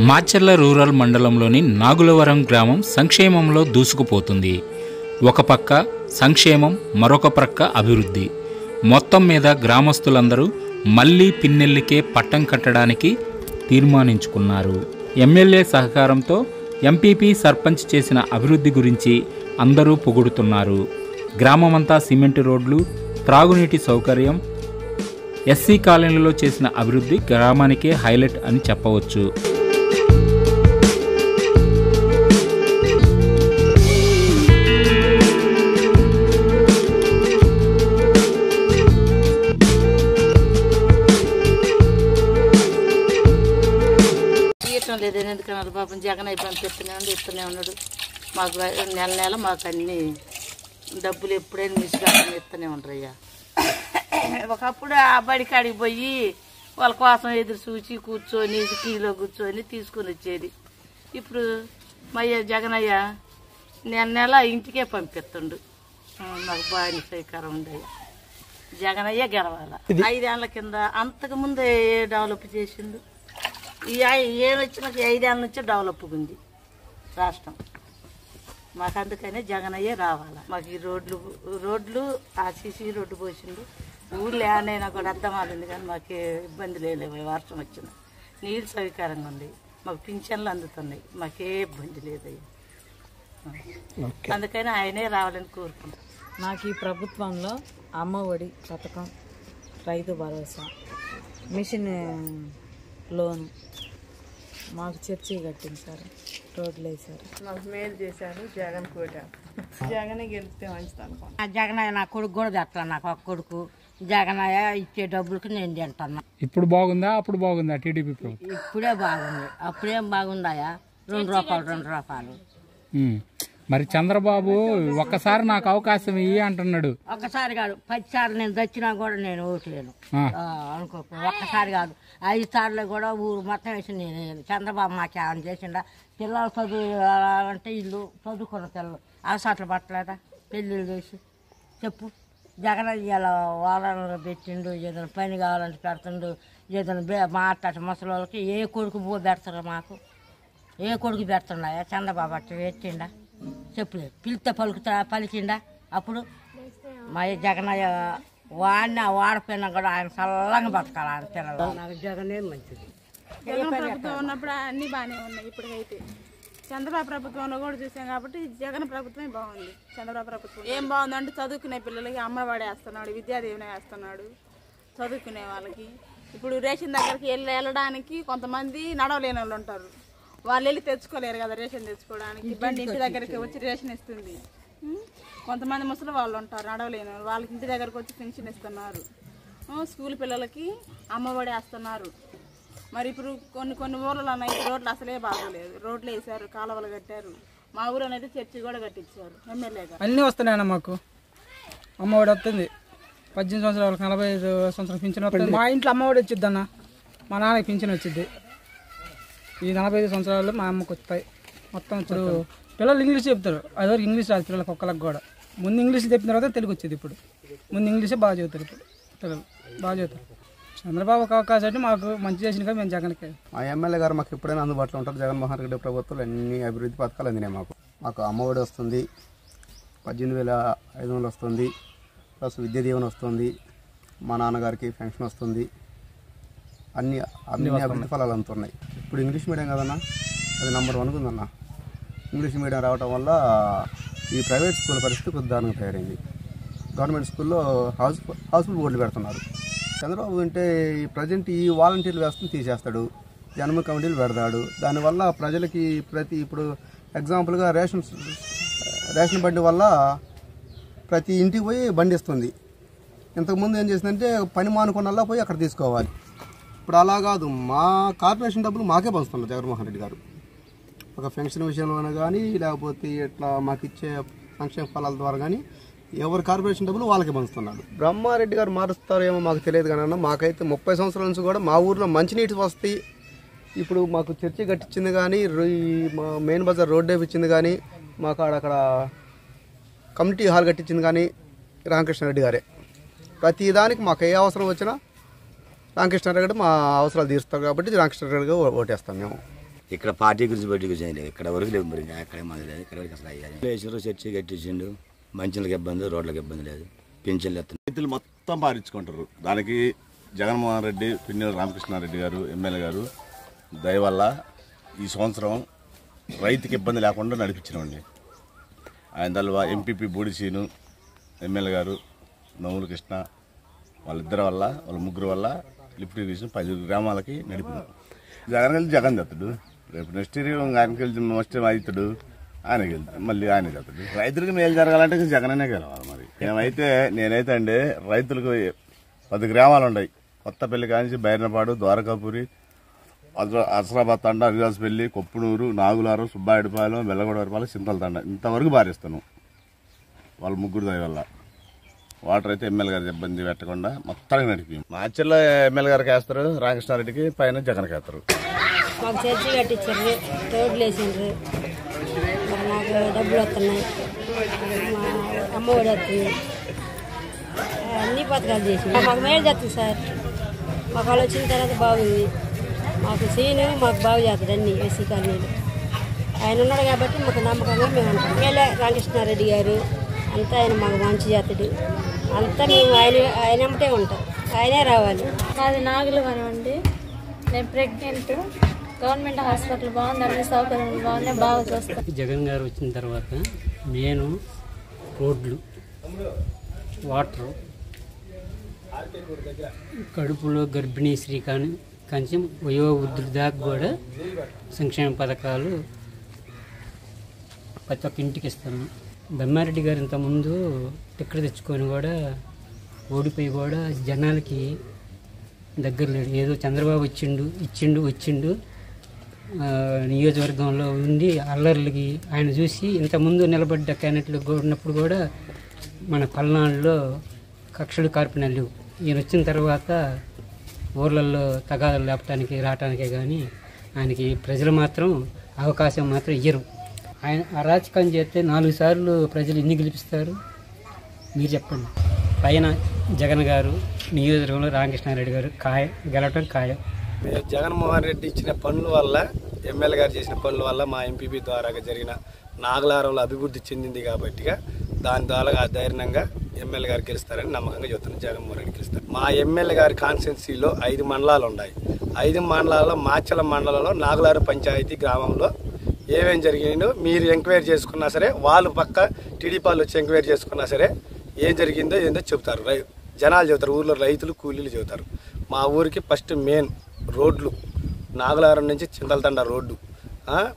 Macherla rural మండలంలోని నాగులవరం గ్రామం సంక్షేమంలో దూసుకుపోతుంది. ఒక పక్క సంక్షేమం మరొక ప్రక్క అభివృద్ధి. మొత్తం మీద గ్రామస్తులందరూ మళ్ళీ పిన్నెల్లికే పట్టం కట్టడానికి తీర్మానించుకున్నారు. ఎమ్మెల్యే సహకారంతో ఎంపీపీ సర్పంచ్ చేసిన అభివృద్ధి గురించి అందరూ పొగుడుతున్నారు. గ్రామమంతా సిమెంట్ రోడ్లు త్రాగునీటి సౌకర్యం ఎస్సీ కాలనీలో చేసిన అభివృద్ధి గ్రామానికే హైలైట్ అని చెప్పవచ్చు. లేదు ఎందుకన్నారు పాపం జగన్ అయిపోయి తెస్తూనే ఉన్నాడు ఇస్తూనే ఉన్నాడు. మాకు నెల నెల మాకు అన్ని డబ్బులు ఎప్పుడైనా మిస్ కాకుండా ఇస్తూనే ఉంటారు అయ్యా ఒకప్పుడు ఆ బడి కాడికి పోయి వాళ్ళ కోసం ఎదురు చూచి కూర్చొని కీలో కూర్చొని తీసుకొని వచ్చేది. ఇప్పుడు మయ్య జగన్ అయ్య నెల నెల ఇంటికే పంపిస్తుండు. మాకు బాగా సహకారం ఉంది జగన్ అయ్య గెలవాల? ఐదేళ్ళ కింద అంతకు ముందే ఏ డెవలప్ చేసిండు. ఈ ఐదేళ్ళ నుంచే డెవలప్ ఉంది రాష్ట్రం. మాకు అందుకనే జగనయ్యే రావాలా. మాకు ఈ రోడ్లు రోడ్లు ఆ సీసీ రోడ్డు పోసిండు. ఊళ్ళో ఏమైనా కూడా అర్థమాలింది కానీ మాకు ఏ ఇబ్బంది లేదు వర్షం వచ్చిన. నీళ్ళు సౌకర్యంగా ఉంది. మాకు పింఛన్లు అందుతున్నాయి. మాకే ఇబ్బంది లేదు. అందుకని ఆయనే రావాలని కోరుకుంటాం నాకు ఈ ప్రభుత్వంలో అమ్మ ఒడి పథకం రైతు భరోసా మిషన్ లోన్ మాకు చర్చి కట్టించారు రోడ్లు వేశారు. మాకు మేలు చేశారు జగన్ కోట. జగన్ గెలిస్తే మంచిది అనుకోండి ఆ జగనయ్య నా కొడుకు కూడా తెస్తాను నాకు ఒక కొడుకు. జగనయ్య ఇచ్చే డబ్బులకి నేను తింటున్నా. ఇప్పుడు బాగుందా? అప్పుడు బాగుందా టీడీపీ ప్రభుత్వం? ఇప్పుడే బాగుంది. అప్పుడేం బాగుందాయా రెండు రూపాయలు రెండు రూపాయలు. మరి చంద్రబాబు ఒక్కసారి నాకు అవకాశం ఇయ్యి అంటున్నాడు. ఒక్కసారి కాదు పది సార్లు నేను తెచ్చినా కూడా నేను ఓట్లేను. అనుకోకు ఒక్కసారి కాదు. ఐదు సార్లు కూడా ఊరు మొత్తం వేసి నేను చంద్రబాబు మాకు ఏమైనా చేసిండా? పిల్లలు చదువు అంటే ఇల్లు చదువుకున్న పిల్లలు. అవసరాలు పట్టలేదా? పెళ్ళిళ్ళు చేసి. చెప్పు. జగన్ ఇలా వారాలు పెట్టిండు ఏదైనా పని కావాలంటే పెడుతుండు ఏదైనా మాట్లాడే ముసలి వాళ్ళకి ఏ కొడుకు పో పెడతారు మాకు? ఏ కొడుకు పెడుతున్నాయా? చంద్రబాబు అట్ట పెట్టిండా? చెప్పలేదు పిలిస్తే పలుకుతా పలికిండా? అప్పుడు? మా జగనయ్య వాడిన వాడిపోయినా కూడా ఆయన చల్లగా బతకాలి ఆయన పిల్లలు. నాకు జగనే మంచిది. జగన్ ప్రభుత్వం ఉన్నప్పుడు అన్ని బాగానే ఉన్నాయి ఇప్పటికైతే. చంద్రబాబు ప్రభుత్వంలో కూడా చూసాం కాబట్టి జగన్ ప్రభుత్వమే బాగుంది చంద్రబాబు ప్రభుత్వం. ఏం బాగుందంటే చదువుకునే పిల్లలకి అమ్మవాడే వేస్తున్నాడు విద్యాదేవినే వేస్తున్నాడు చదువుకునే వాళ్ళకి. ఇప్పుడు రేషన్ దగ్గరికి వెళ్ళి వెళ్ళడానికి కొంతమంది నడవలేని వాళ్ళు ఉంటారు. వాళ్ళు వెళ్ళి తెచ్చుకోలేరు కదా రేషన్ తెచ్చుకోవడానికి. బండి ఇంటి దగ్గరికి వచ్చి రేషన్ ఇస్తుంది? కొంతమంది ముసలి వాళ్ళు ఉంటారు నడవలేని వాళ్ళు. వాళ్ళకి ఇంటి దగ్గరకు వచ్చి పెన్షన్ ఇస్తున్నారు. ఆ, స్కూల్ పిల్లలకి అమ్మఒడి వేస్తున్నారు. మరి ఇప్పుడు కొన్ని కొన్ని ఊర్లలో అయితే రోడ్లు అసలే బాగోలేదు. రోడ్లు వేసారు కాలువలు కట్టారు. మా ఊరు అయితే చర్చి కూడా కట్టించారు ఎమ్మెల్యేగా అన్నీ వస్తున్నాయన్న మాకు. అమ్మఒడి వస్తుంది. పద్దెనిమిది సంవత్సరాలకు నలభై ఐదు సంవత్సరాల పింఛన్ వస్తుంది. మా ఇంట్లో అమ్మఒడి వచ్చింది అన్న. మా నాన్నకి పింఛన్ వచ్చింది ఈ నలభై ఐదు సంవత్సరాలు మా అమ్మకు వస్తాయి. మొత్తం ఇప్పుడు పిల్లలు ఇంగ్లీష్ చెప్తారు. అదివరకు ఇంగ్లీష్ రాదు పిల్లలకు ఒక్కలకు కూడా. ముందు ఇంగ్లీష్ చెప్పిన తర్వాత తెలుగు వచ్చేది ఇప్పుడు. ముందు ఇంగ్లీషే బాగా చదువుతారు ఇప్పుడు పిల్లలు. బాగా చదువుతారు. చంద్రబాబు ఒక అవకాశం అంటే మాకు మంచి చేసిన కదా మేము జగన్కి. మా ఎమ్మెల్యే గారు మాకు ఎప్పుడైనా అందుబాటులో ఉంటారు. జగన్మోహన్ రెడ్డి ప్రభుత్వంలో అన్ని అభివృద్ధి పథకాలు అందినాయి మాకు. మాకు అమ్మఒడి వస్తుంది. పద్దెనిమిది వేల ఐదు వందలు వస్తుంది. ప్లస్ విద్యా దీవెన వస్తుంది. మా నాన్నగారికి పెన్షన్ వస్తుంది. అన్ని అన్ని అభివృద్ధి ఫలాలు అందుతున్నాయి. ఇప్పుడు ఇంగ్లీష్ మీడియం కదన్నా? అది నెంబర్ వన్ ఉందన్న ఇంగ్లీష్ మీడియం రావటం వల్ల ఈ ప్రైవేట్ స్కూల్ పరిస్థితి కొద్ది దారుణంగా తయారైంది. గవర్నమెంట్ స్కూల్లో హౌస్ హౌస్ఫుల్ బోర్డులు పెడుతున్నారు. చంద్రబాబు అంటే ఈ ప్రజెంట్ ఈ వాలంటీర్లు వ్యవస్థను తీసేస్తాడు. జన్మ కమిటీలు పెడతాడు. దానివల్ల ప్రజలకి ప్రతి ఇప్పుడు ఎగ్జాంపుల్గా రేషన్ రేషన్ బండి వల్ల ప్రతి ఇంటికి పోయి బండి ఇస్తుంది. ఇంతకుముందు ఏం చేసిందంటే పని మానుకున్నలా పోయి అక్కడ తీసుకోవాలి. ఇప్పుడు అలా కాదు. మా కార్పొరేషన్ డబ్బులు మాకే పంచుతున్నారు జగన్మోహన్ రెడ్డి గారు. ఒక పెన్షన్ విషయంలోనే కానీ లేకపోతే ఇట్లా మాకు ఇచ్చే సంక్షేమ ఫలాల ద్వారా కానీ ఎవరు కార్పొరేషన్ డబ్బులు వాళ్ళకి పంచుతున్నారు. బ్రహ్మారెడ్డి గారు మారుస్తారేమో మాకు తెలియదు కానీ అన్న మాకైతే ముప్పై సంవత్సరాల నుంచి కూడా మా ఊర్లో మంచినీటి వస్తాయి ఇప్పుడు మాకు చర్చి కట్టించింది కానీ ఈ మా మెయిన్ బజార్ రోడ్ వేపించింది కానీ మాకు అక్కడ కమిటీ హాల్ కట్టించింది కానీ రామకృష్ణారెడ్డి గారే. ప్రతి దానికి మాకు ఏ అవసరం వచ్చినా రామకృష్ణారెడ్డి గారు మా అవసరాలు తీరుస్తారు కాబట్టి రామకృష్ణారెడ్డి గారు ఓటేస్తాం మేము. ఇక్కడ పార్టీ గురించి బట్టి గురించి లేదు. ఇక్కడ వరకు లేదు మరి. అక్కడే మంది లేదు. ఇక్కడ వరకు అసలు అయ్యాలి వేసారు చర్చి కట్టించిండు. మంచులకు ఇబ్బంది రోడ్లకు ఇబ్బంది లేదు. పింఛన్లు ఎత్తున్నాయి రైతులు మొత్తం పారించుకుంటారు దానికి జగన్మోహన్ రెడ్డి పిన్నెల రామకృష్ణారెడ్డి గారు ఎమ్మెల్యే గారు దయ వల్ల ఈ సంవత్సరం రైతుకి ఇబ్బంది లేకుండా నడిపించినండి ఆయన తల్వ ఎంపీపీ బూడిసీను ఎమ్మెల్యే గారు నవ్వుల కృష్ణ వాళ్ళిద్దరి వల్ల వాళ్ళ ముగ్గురు వల్ల లిఫ్ట్ ఇరిగేషన్ పది గ్రామాలకి నడిపినాం జగన్ కలిసి జగన్ చేస్తాడు రేపు నెక్స్ట్ ఇయర్ ఆయనకి వెళ్ళి నెక్స్ట్ అవుతాడు ఆయనకి వెళ్తాడు మళ్ళీ ఆయన చేస్తాడు రైతులకు మేలు జరగాలంటే జగననే గెలవాలి మరి. నేనైతే నేనైతే అండి రైతులకు పది గ్రామాలు ఉన్నాయి. కొత్తపల్లి కానించి బైరపాడు ద్వారకాపురి అసరాబాద్ తండ అరిదాసపల్లి కొప్పునూరు నాగులారు సుబ్బాయిడిపాలెం వెల్లగొడవరిపాలెం సింతల తండ ఇంతవరకు భారిస్తాను వాళ్ళ ముగ్గురు దయ వల్ల. వాటర్ అయితే ఎమ్మెల్యే గారికి ఇబ్బంది పెట్టకుండా మొత్తానికి నడిపి. మార్చిలో ఎమ్మెల్యే గారికి వేస్తారు రామకృష్ణారెడ్డికి పైన జగన్కి వేస్తారు మాకు చర్చి కట్టించారు రోడ్లు వేసిండ్రు. మరి నాకు డబ్బులు వస్తున్నాయి. మా అమ్మ ఒడి వస్తుంది. అన్ని పథకాలు చేసి మాకు మేలు చేస్తుంది సార్. మాకు వాళ్ళు వచ్చిన తర్వాత బాగుంది. మాకు సీను మాకు బాగు చేస్తుంది అన్ని ఎస్సీ కాలనీలు. ఆయన ఉన్నాడు కాబట్టి మాకు నమ్మకంగా మేము ఉంటాం. మేలే రామకృష్ణారెడ్డి గారు. అంతా ఆయన మాకు మంచి చేతుడు అంతా మేము ఆయన ఆయన అమ్మటే ఉంటాం. ఆయనే రావాలి. నాది నాగులు అండి. నేను ప్రెగ్నెంట్. గవర్నమెంట్ హాస్పిటల్ బాగుంది అన్ని సౌకర్యాలు బాగున్నాయి బాగా చూస్తాను జగన్ గారు వచ్చిన తర్వాత నేను రోడ్లు వాటర్ కడుపులో గర్భిణీ స్త్రీ కానీ కొంచెం వయో వృద్ధుడి దాకా కూడా సంక్షేమ పథకాలు ప్రతి ఒక్క ఇంటికి ఇస్తాను. బెమ్మారెడ్డి గారు ఇంతకుముందు టిక్కెట్ తెచ్చుకొని కూడా ఓడిపోయి కూడా జనాలకి దగ్గర లేడు ఏదో చంద్రబాబు ఇచ్చిండు ఇచ్చిండు వచ్చిండు. నియోజకవర్గంలో ఉండి అల్లర్లకి ఆయన చూసి ఇంతకుముందు నిలబడ్డ క్యాండిడేట్లు కూడా ఉన్నప్పుడు కూడా మన పల్నాడులో కక్షలు కార్పినలు లేవు. ఈయన వచ్చిన తర్వాత ఊర్లలో తగాదాలు లేపటానికి రావటానికే కానీ ఆయనకి ప్రజలు మాత్రం అవకాశం మాత్రం ఇయ్యరు. ఆయన అరాచకం చేస్తే నాలుగు సార్లు ప్రజలు ఎన్ని గెలిపిస్తారు? మీరు చెప్పండి. పైన జగన్ గారు నియోజకవర్గంలో రామకృష్ణారెడ్డి గారు ఖాయం గెలవటం ఖాయం. జగన్మోహన్ రెడ్డి ఇచ్చిన పనుల వల్ల ఎమ్మెల్యే గారు చేసిన పనుల వల్ల మా ఎంపీపీ ద్వారా జరిగిన నాగలారంలో అభివృద్ధి చెందింది కాబట్టి దాని ద్వారా ఆ ధైర్యంగా ఎమ్మెల్యే గారు గెలుస్తారని నమ్మకంగా చెప్తున్నాను జగన్మోహన్ రెడ్డి గెలుస్తారు. మా ఎమ్మెల్యే గారి కాన్స్టిట్యున్సీలో ఐదు మండలాలు ఉన్నాయి. ఐదు మండలాల్లో మాచల మండలంలో నాగలారు పంచాయతీ గ్రామంలో ఏమేం జరిగిందో మీరు ఎంక్వైరీ చేసుకున్నా సరే వాళ్ళు పక్క టీడీపీ వాళ్ళు వచ్చి ఎంక్వైరీ చేసుకున్నా సరే ఏం జరిగిందో ఏందో చెబుతారు రై జనాలు చెబుతారు ఊర్లో రైతులు కూలీలు చెబుతారు. మా ఊరికి ఫస్ట్ మెయిన్ రోడ్లు. నాగలారం నుంచి చింతలతండ రోడ్డు.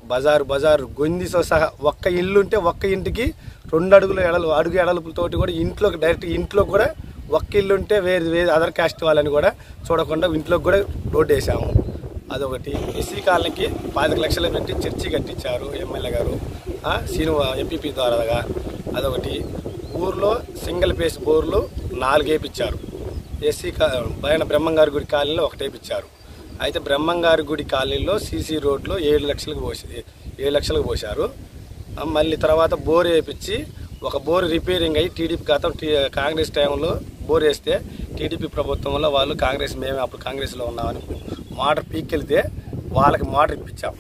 బజారు బజారు గొందితో సహా ఒక్క ఇల్లు ఉంటే ఒక్క ఇంటికి రెండు అడుగుల ఎడలు అడుగు ఎడలుపులతోటి కూడా ఇంట్లోకి డైరెక్ట్ ఇంట్లో కూడా ఒక్క ఇల్లు ఉంటే వేరే వేరే అదర్ కాస్ట్ వాళ్ళని కూడా చూడకుండా ఇంట్లోకి కూడా రోడ్డు వేసాము. అదొకటి. ఎస్సీ కాలనీకి పాతిక లక్షలు పెట్టి చర్చి కట్టించారు ఎమ్మెల్యే గారు. శ్రీనివా ఎంపీపీ ద్వారాగా. అదొకటి. ఊర్లో సింగిల్ ఫేస్ బోర్లు నాలుగేపిచ్చారు. ఎస్సీ కా బయన బ్రహ్మంగారి గుడి కాలనీలో ఒకటేపిచ్చారు. అయితే బ్రహ్మంగారి గుడి కాలనీలో సీసీ రోడ్లో ఏడు లక్షలకు పోసి ఏడు లక్షలకు పోశారు. మళ్ళీ తర్వాత బోర్ వేయించి ఒక బోర్ రిపేరింగ్ అయ్యి టీడీపీ గతం టీ కాంగ్రెస్ టైంలో బోర్ వేస్తే టీడీపీ ప్రభుత్వంలో వాళ్ళు కాంగ్రెస్ మేమే అప్పుడు కాంగ్రెస్లో ఉన్నామని మోటార్ పీకెళ్తే వాళ్ళకి మోటార్ ఇప్పించాం.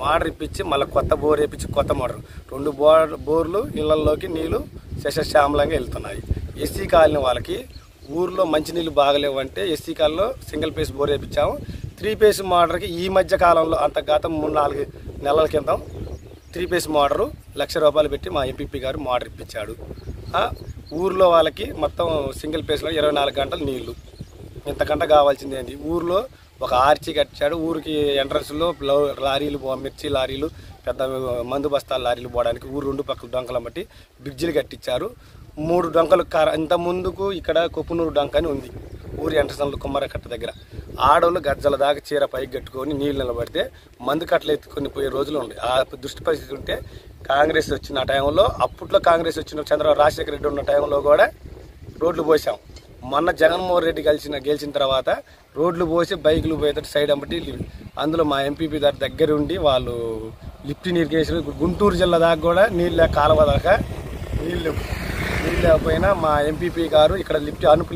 మోటార్ ఇప్పించి మళ్ళీ కొత్త బోర్ వేయించి కొత్త మోటార్ రెండు బోర్ బోర్లు ఇళ్ళలోకి నీళ్ళు శశశ్యామలంగా వెళ్తున్నాయి. ఎస్సీ కాలనీ వాళ్ళకి ఊర్లో మంచినీళ్ళు బాగలేవంటే ఎస్సీ కాలంలో సింగిల్ పేస్ బోర్ వేయించాము త్రీ పేస్ మోటార్కి ఈ మధ్య కాలంలో అంత గతం మూడు నాలుగు నెలల క్రితం త్రీ పేస్ మోటారు లక్ష రూపాయలు పెట్టి మా ఎంపీపీ గారు మోటార్ ఇప్పించాడు. ఊర్లో వాళ్ళకి మొత్తం సింగిల్ పేస్లో ఇరవై నాలుగు గంటలు నీళ్ళు. ఇంతకంట కావాల్సింది ఏంటి? ఊర్లో ఒక ఆర్చి కట్టాడు. ఊరికి ఎంట్రన్స్లో బ్లౌ- లారీలు మిర్చి లారీలు పెద్ద మందు బస్తాల లారీలు పోవడానికి ఊరు రెండు పక్కల డొంకలు బట్టి బ్రిడ్జిలు కట్టించారు. మూడు డొంకలు కార ఇంత ముందుకు ఇక్కడ కొప్పునూరు డొంక అని ఉంది. ఊరి ఎంట్రన్స్లో కుమ్మరకట్ట దగ్గర. ఆడవాళ్ళు గజ్జల దాకా చీర పైకి కట్టుకొని నీళ్ళు నిలబడితే మందు కట్టలు ఎత్తుకొని పోయే రోజులు ఉండే. ఆ దుష్టి పరిస్థితి ఉంటే కాంగ్రెస్ వచ్చిన టైంలో అప్పట్లో కాంగ్రెస్ వచ్చిన చంద్రబాబు రాజశేఖర రెడ్డి ఉన్న టైంలో కూడా రోడ్లు పోసాం. మొన్న జగన్మోహన్ రెడ్డి కలిసిన గెలిచిన తర్వాత రోడ్లు పోసి బైకులు పోయేటట్టు సైడ్ అమ్మటి అందులో మా ఎంపీపీ గారి దగ్గర ఉండి వాళ్ళు లిఫ్ట్ ఇరిగేషన్ గుంటూరు జిల్లా దాకా కూడా నీళ్ళ కాలువ దాకా నీళ్ళు నీళ్ళు లేకపోయినా మా ఎంపీపీ గారు ఇక్కడ లిఫ్ట్ అనుపు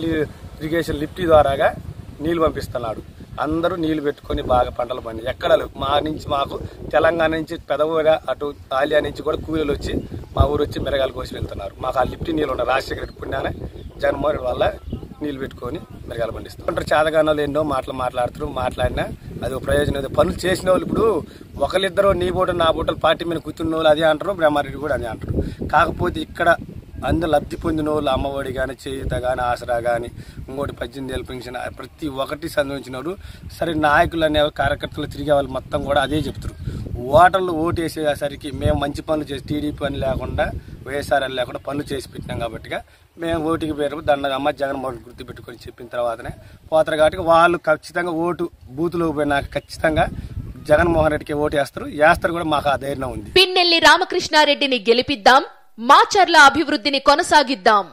ఇరిగేషన్ లిఫ్ట్ ద్వారాగా నీళ్ళు పంపిస్తున్నాడు. అందరూ నీళ్ళు పెట్టుకొని బాగా పంటలు పండి ఎక్కడ మా నుంచి మాకు తెలంగాణ నుంచి పెదవుగా అటు ఆలియా నుంచి కూడా కూలీలు వచ్చి మా ఊరు వచ్చి మిరగాలు కోసి వెళ్తున్నారు. మాకు ఆ లిఫ్ట్ నీళ్ళు ఉన్నాయి రాజశేఖర రెడ్డి పుణ్యానే జగన్మోహన్ రెడ్డి వల్ల నీళ్ళు పెట్టుకొని మిరగాలు పండిస్తాం. అంటారు చాదగానాలు ఎన్నో మాటలు మాట్లాడుతారు మాట్లాడినా అది ఒక ప్రయోజనం పనులు చేసిన వాళ్ళు ఇప్పుడు ఒకరిద్దరు నీ బోటలు నా బోటలు పార్టీ మీద కూర్చున్న వాళ్ళు అదే అంటారు బ్రహ్మారెడ్డి కూడా అదే అంటారు. కాకపోతే ఇక్కడ అందరు లబ్ధి పొందిన వాళ్ళు అమ్మఒడి కానీ చేయుత కానీ ఆసరా కానీ ఇంకోటి పద్దెనిమిది ఏళ్ళు పెన్షన్ ప్రతి ఒక్కటి సంబంధించిన వాళ్ళు సరే నాయకులు అనే కార్యకర్తలు తిరిగే వాళ్ళు మొత్తం కూడా అదే చెప్తారు ఓటర్లు ఓటు వేసేసరికి మేము మంచి పనులు చేసి టీడీపీ అని లేకుండా వైఎస్ఆర్ అని లేకుండా పనులు చేసి పెట్టినాం కాబట్టి మేము ఓటుకి పేరు దండగా అమ్మ జగన్మోహన్ గుర్తు పెట్టుకొని చెప్పిన తర్వాతనే పోతారు కాబట్టి వాళ్ళు ఖచ్చితంగా ఓటు బూతులోకి పోయినాక ఖచ్చితంగా జగన్మోహన్ రెడ్డికి ఓటు వేస్తారు. వేస్తారు కూడా మాకు ఆ ధైర్యం ఉంది. పిన్నెల్లి రామకృష్ణారెడ్డిని గెలిపిద్దాం. మాచర్ల అభివృద్ధిని కొనసాగిద్దాం.